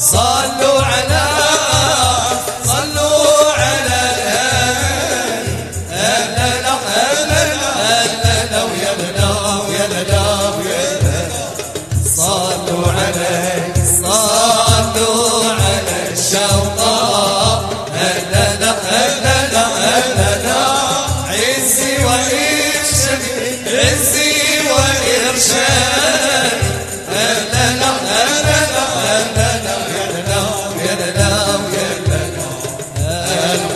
صلوا على صلوا على الهادي لا هلا لا ويا لا ويا لا ويا لا صلوا عليه صلوا على الشوقاء هلا لا هلا لا هلا لا عزي وإرشاد عزي وإرشاد.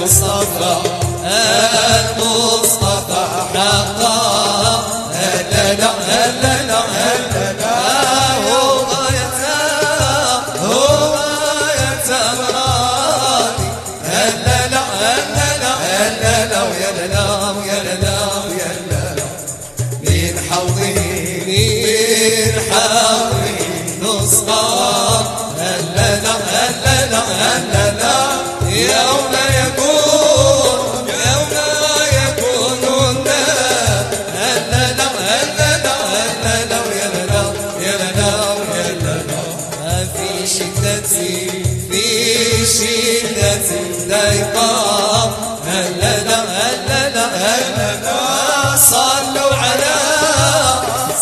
المصطفى المصطفى حقا هلا لا هلا لا هلا لا هو غايته هو مرادي هلا لا هلا لا هلا لا يا لا من حوضه من حوضه لا هلا لا هلا في شدتي في شدتي. ضيقة هلا لا هلا لا هلا لا صلوا على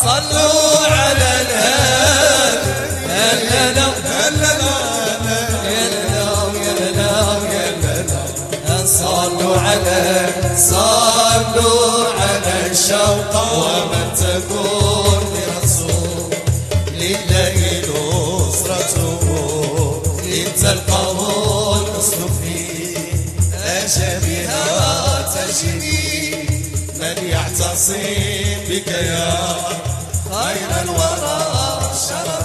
صلوا على الهادي هلا لا هلا لا صلوا على صلوا على الشوق. ومن تكون تلقاه الحسن في أجابها تجري من يعتصم بك يا خير الورى شرفا